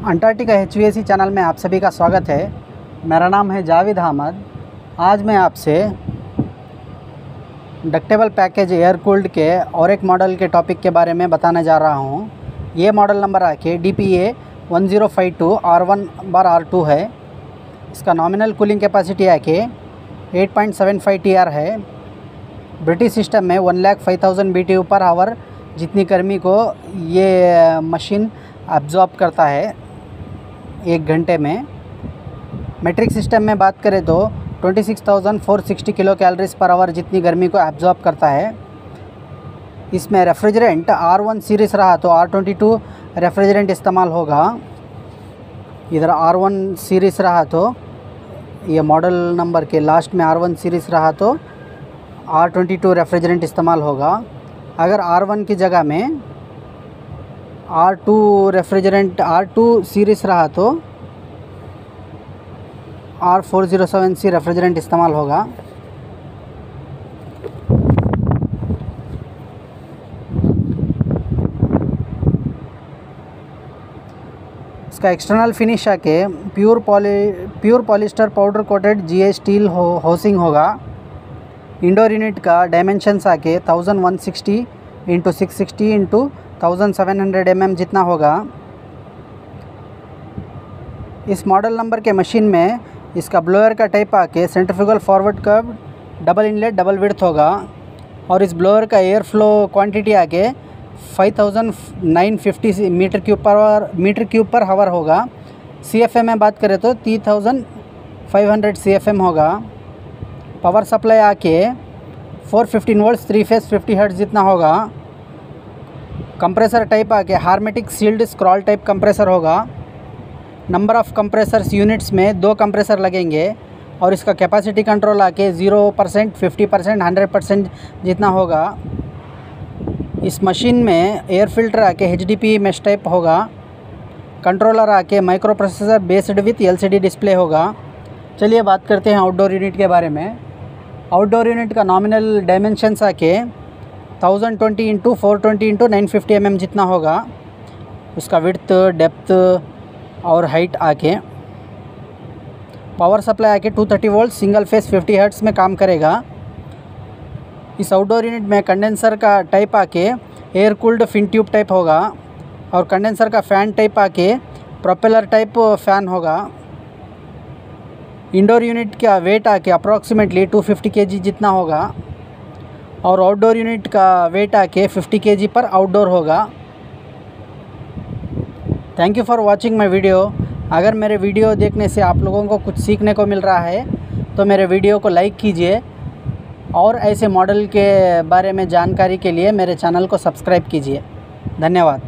Antarctica H channel में आप सभी का स्वागत है। मेरा नाम है जावेद अहमद। आज मैं आपसे डक्टेबल पैकेज एयर कूल्ड के और एक मॉडल के टॉपिक के बारे में बताने जा रहा हूँ। ये मॉडल नंबर आके D P A one zero five two R one bar R two है। इसका नॉमिनल कूलिंग कैपेसिटी आके eight point seven five T R है। ब्रिटिश सिस्टम में one lakh five thousand B T U per hour जितनी गर्मी को ये machine absorb करता है। एक घंटे में। मेट्रिक सिस्टम में बात करें तो 26,460 किलो कैलोरीज पर आवर जितनी गर्मी को एब्जॉर्ब करता है। इसमें रेफ्रिजरेंट आर वन सीरीज़ रहा तो आर ट्वेंटी टू रेफ्रिजरेंट इस्तेमाल होगा। इधर आर वन सीरीज़ रहा तो ये मॉडल नंबर के लास्ट में आर वन सीरीज़ रहा तो आर ट्वेंटी टू रेफ्रिजरेंट इस्तेमाल होगा। अगर आर वन की जगह में R two refrigerant R two series रहा तो R four zero seven C refrigerant इस्तेमाल होगा। इसका एक्सटर्नल फिनिश आके pure poly pure polyester powder coated GI steel हो होगा। इंडोर यूनिट का डायमेंशंस आके thousand one sixty into six sixty into thousand seven hundred M M जितना होगा। इस मॉडल नंबर के मशीन में इसका ब्लोअर का टाइप आके centrifugal forward curve double inlet double width होगा। और इस ब्लोअर का एयर फ्लो क्वांटिटी आके 5950 meter cube per meter cube per hour होगा। सी एफ़ एम में बात करें तो three thousand five hundred C F M होगा। पावर सप्लाई आके 415 वोल्ट्स थ्री फेस 50 हर्ट्ज जितना होगा। कंप्रेसर टाइप आके hermetic sealed scroll type compressor होगा। नंबर ऑफ़ कंप्रेसर्स यूनिट्स में दो कंप्रेसर लगेंगे और इसका कैपेसिटी कंट्रोल आके zero percent fifty percent hundred percent जितना होगा। इस मशीन में एयर फ़िल्टर आके H D P mesh type होगा। कंट्रोलर आके microprocessor based with L C D display होगा। चलिए बात करते हैं आउटडोर यूनिट के बारे में। आउटडोर यूनिट का नॉमिनल डायमेंशंस आके thousand twenty into four twenty into nine fifty M जितना होगा, उसका विड्थ डेप्थ और हाइट आके पावर सप्लाई आके 230 वोल्ट सिंगल फेस 50 हर्ट्स में काम करेगा। इस आउटडोर यूनिट में कंडेंसर का टाइप आके air cooled fin tube type होगा और कंडेंसर का फ़ैन टाइप आके प्रोपेलर टाइप फ़ैन होगा। इंडोर यूनिट का वेट आके अप्रॉक्सीमेटली 250 केजी जितना होगा। और आउटडोर यूनिट का वेट आके 50 केजी पर आउटडोर होगा। Thank you for watching my video अगर मेरे वीडियो देखने से आप लोगों को कुछ सीखने को मिल रहा है तो मेरे वीडियो को लाइक कीजिए। और ऐसे मॉडल के बारे में जानकारी के लिए मेरे चैनल को सब्सक्राइब कीजिए। धन्यवाद।